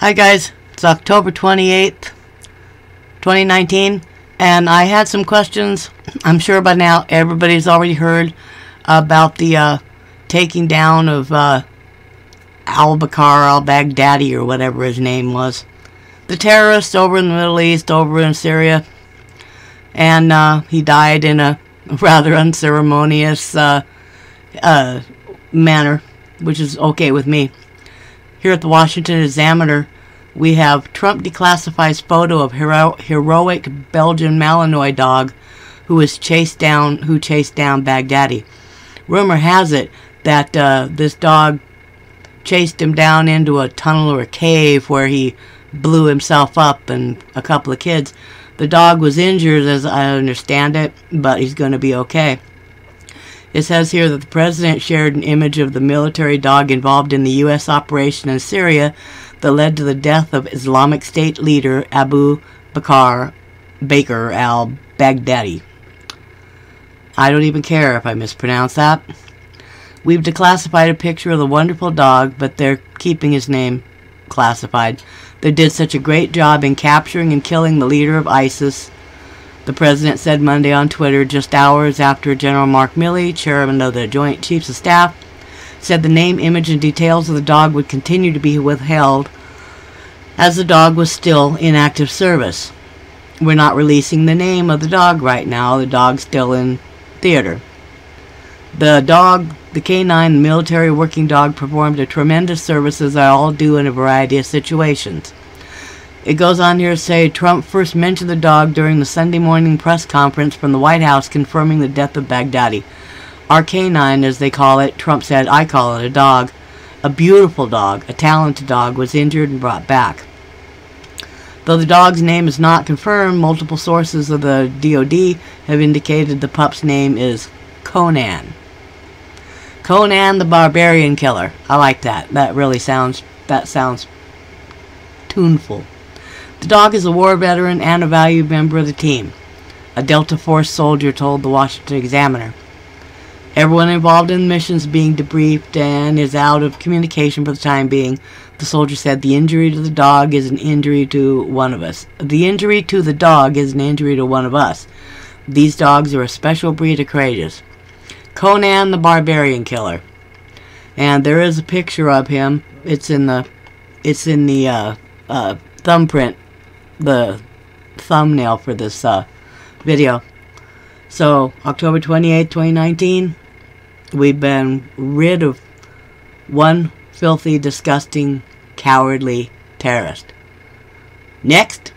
Hi guys, it's October 28th, 2019, and I had some questions. I'm sure by now everybody's already heard about the uh, taking down of uh, al-Bakr al-Baghdadi or whatever his name was. The terrorist over in the Middle East, over in Syria, and uh, he died in a rather unceremonious uh, uh, manner, which is okay with me. Here at the Washington Examiner, we have Trump declassifies photo of hero heroic Belgian Malinois dog who was chased down, who chased down Baghdadi. Rumor has it that uh, this dog chased him down into a tunnel or a cave where he blew himself up and a couple of kids. The dog was injured, as I understand it, but he's going to be okay. It says here that the president shared an image of the military dog involved in the U.S. operation in Syria that led to the death of Islamic State leader Abu Bakr Baker al Baghdadi. I don't even care if I mispronounce that. We've declassified a picture of the wonderful dog, but they're keeping his name classified. They did such a great job in capturing and killing the leader of ISIS the president said Monday on Twitter, just hours after General Mark Milley, chairman of the Joint Chiefs of Staff, said the name, image, and details of the dog would continue to be withheld as the dog was still in active service. We're not releasing the name of the dog right now. The dog's still in theater. The dog, the canine, military working dog, performed a tremendous service as I all do in a variety of situations. It goes on here to say Trump first mentioned the dog during the Sunday morning press conference from the White House confirming the death of Baghdadi. Our canine, as they call it, Trump said, I call it a dog. A beautiful dog, a talented dog, was injured and brought back. Though the dog's name is not confirmed, multiple sources of the DoD have indicated the pup's name is Conan. Conan the Barbarian Killer. I like that. That really sounds that sounds tuneful. The dog is a war veteran and a valued member of the team, a Delta Force soldier told the Washington Examiner. Everyone involved in the mission is being debriefed and is out of communication for the time being. The soldier said the injury to the dog is an injury to one of us. The injury to the dog is an injury to one of us. These dogs are a special breed of courageous. Conan the Barbarian Killer. And there is a picture of him. It's in the it's in the uh, uh, thumbprint the thumbnail for this uh, video. So, October 28, 2019, we've been rid of one filthy, disgusting, cowardly terrorist. Next.